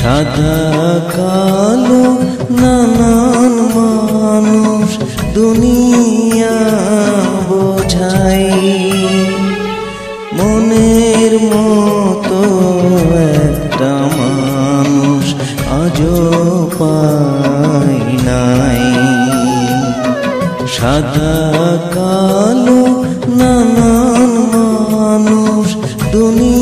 সাদা কালো নানান মানুষ দুনিয়া বোঝাই মনের মতো একটা মানুষ আজও পাই নাই। সাদা কালো নানান মানুষ দুনিয়া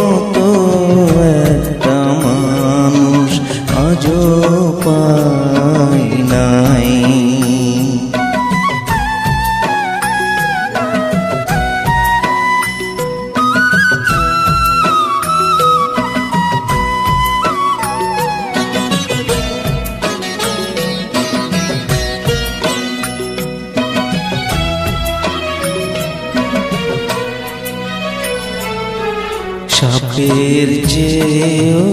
মতো সাপের চেয়েও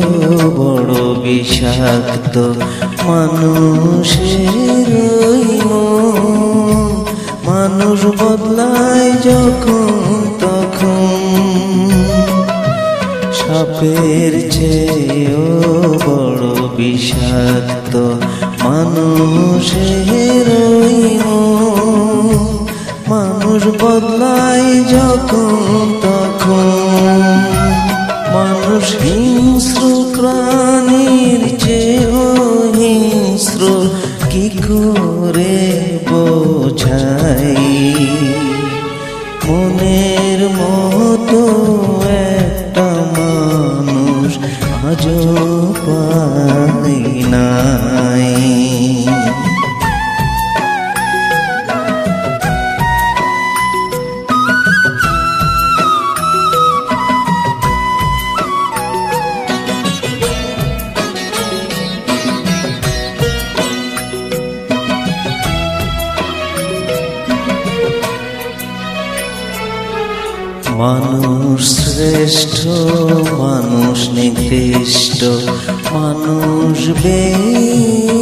বড় বিষাক্ত মানুষের মানুষ বদলায় যখন তখন সাপের চেয়েও বড় বিষাক্ত মানুষের মন। মানুষ বদলায় যখন মানুষ হিংস্র, প্রাণীর চেয়েও হিংস্র, কি করে বোঝাই? মনের মতো একটা মানুষ আজও পাই নাই। মানুষ শ্রেষ্ঠ, মানুষ নিকৃষ্ট, মানুষ বেঈমান,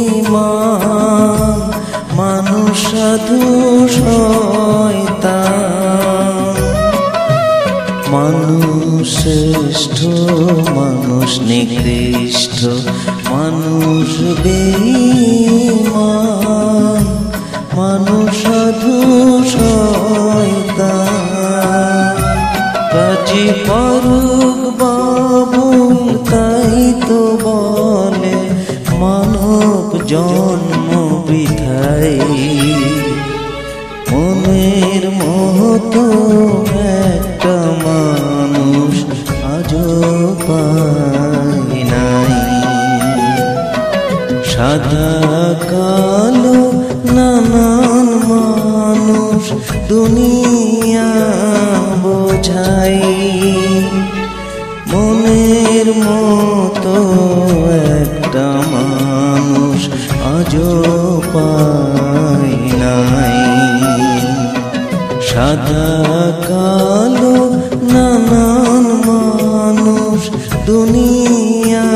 মানুষ সাধু মানুষ শ্রেষ্ঠ, মানুষ নিকৃষ্ট, মানুষ বেঈমান, মানুষ জন্ম বিধাই মনের মতো একটা মানুষ আজও পাই নাই। সাদা কালো নানান মানুষ দুনিয়া বোঝাই। মনের মতো একটা মানুষ মানুষ আজও পায় নাই। সাদা, কালো, নানান মানুষ দুনিয়া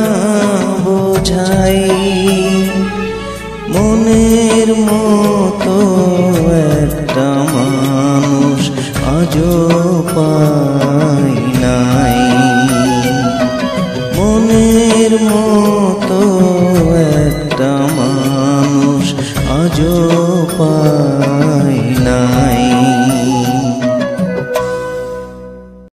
বোঝাই মনের মতো একটা মানুষ আজও পা